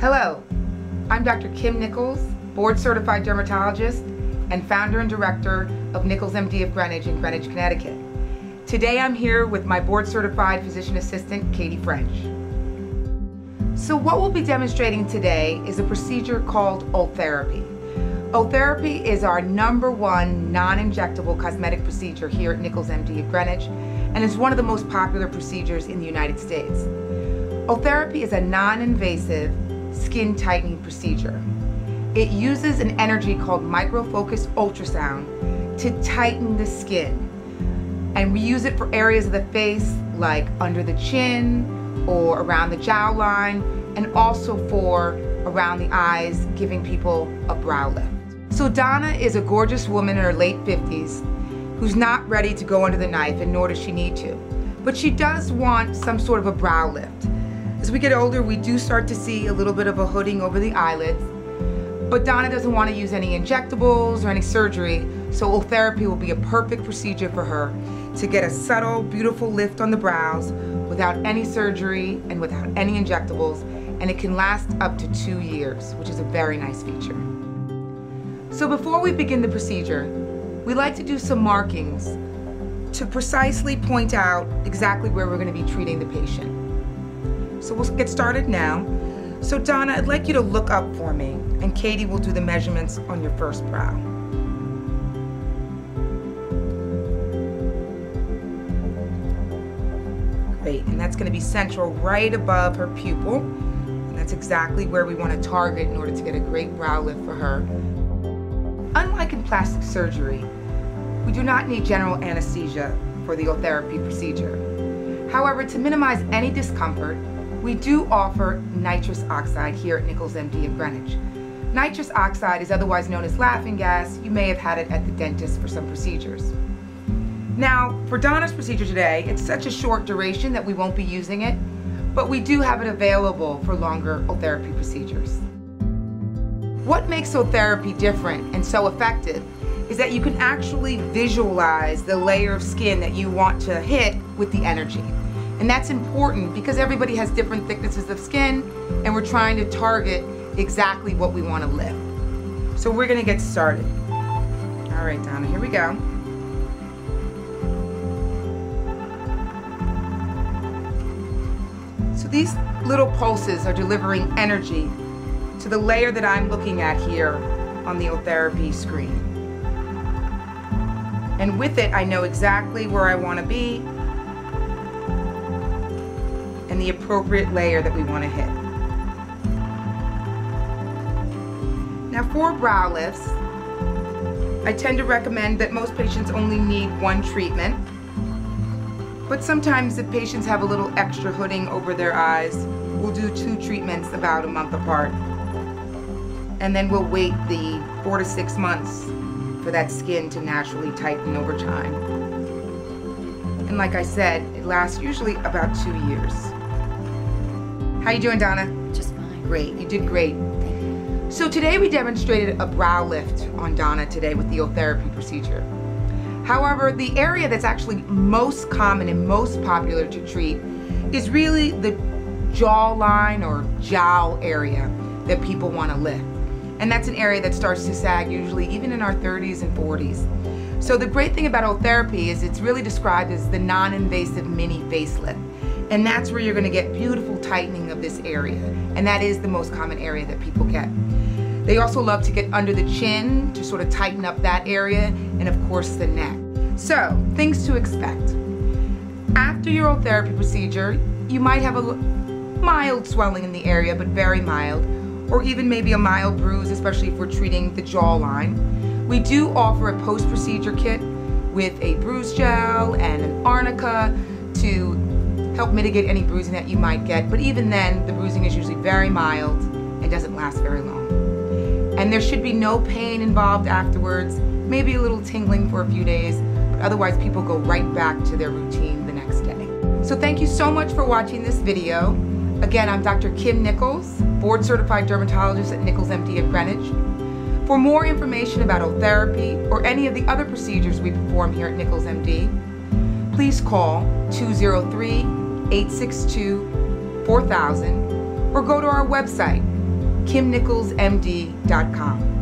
Hello, I'm Dr. Kim Nichols, board certified dermatologist and founder and director of Nichols MD of Greenwich in Greenwich, Connecticut. Today I'm here with my board certified physician assistant, Katie French. So what we'll be demonstrating today is a procedure called Ultherapy. Ultherapy is our number one non-injectable cosmetic procedure here at Nichols MD of Greenwich and is one of the most popular procedures in the United States. Ultherapy is a non-invasive skin tightening procedure. It uses an energy called microfocus ultrasound to tighten the skin and we use it for areas of the face like under the chin or around the jawline and also for around the eyes, giving people a brow lift. So Donna is a gorgeous woman in her late 50s who's not ready to go under the knife and nor does she need to. But she does want some sort of a brow lift. As we get older, we do start to see a little bit of a hooding over the eyelids. But Donna doesn't want to use any injectables or any surgery, so Ultherapy will be a perfect procedure for her to get a subtle, beautiful lift on the brows without any surgery and without any injectables, and it can last up to two years, which is a very nice feature. So before we begin the procedure, we like to do some markings to precisely point out exactly where we're going to be treating the patient. So we'll get started now. So Donna, I'd like you to look up for me, and Katie will do the measurements on your first brow. Great, and that's gonna be central right above her pupil. And that's exactly where we wanna target in order to get a great brow lift for her. Unlike in plastic surgery, we do not need general anesthesia for the Ultherapy procedure. However, to minimize any discomfort, we do offer nitrous oxide here at Nichols MD of Greenwich. Nitrous oxide is otherwise known as laughing gas. You may have had it at the dentist for some procedures. Now, for Donna's procedure today, it's such a short duration that we won't be using it, but we do have it available for longer Ultherapy procedures. What makes Ultherapy different and so effective is that you can actually visualize the layer of skin that you want to hit with the energy. And that's important because everybody has different thicknesses of skin and we're trying to target exactly what we want to lift. So we're going to get started. All right, Donna, here we go. So these little pulses are delivering energy to the layer that I'm looking at here on the Ultherapy screen. And with it, I know exactly where I want to be the appropriate layer that we want to hit. Now for brow lifts, I tend to recommend that most patients only need one treatment but sometimes if patients have a little extra hooding over their eyes, we'll do two treatments about a month apart. And then we'll wait the four to six months for that skin to naturally tighten over time. And like I said, it lasts usually about two years. How you doing, Donna? Just fine. Great, you did great. So today we demonstrated a brow lift on Donna today with the Ultherapy procedure. However, the area that's actually most common and most popular to treat is really the jawline or jowl area that people want to lift. And that's an area that starts to sag usually even in our 30s and 40s. So the great thing about Ultherapy is it's really described as the non-invasive mini facelift. And that's where you're going to get beautiful tightening of this area. And that is the most common area that people get. They also love to get under the chin to sort of tighten up that area and of course the neck. So, things to expect. After your Ultherapy procedure, you might have a mild swelling in the area, but very mild, or even maybe a mild bruise, especially if we're treating the jawline. We do offer a post-procedure kit with a bruise gel and an arnica to help mitigate any bruising that you might get, but even then, the bruising is usually very mild and doesn't last very long and there should be no pain involved afterwards, maybe a little tingling for a few days, but otherwise people go right back to their routine the next day. So thank you so much for watching this video. Again, I'm Dr. Kim Nichols, board certified dermatologist at Nichols MD of Greenwich. For more information about Ultherapy or any of the other procedures we perform here at Nichols MD, please call 203-862-4000 or go to our website kimnicholsmd.com.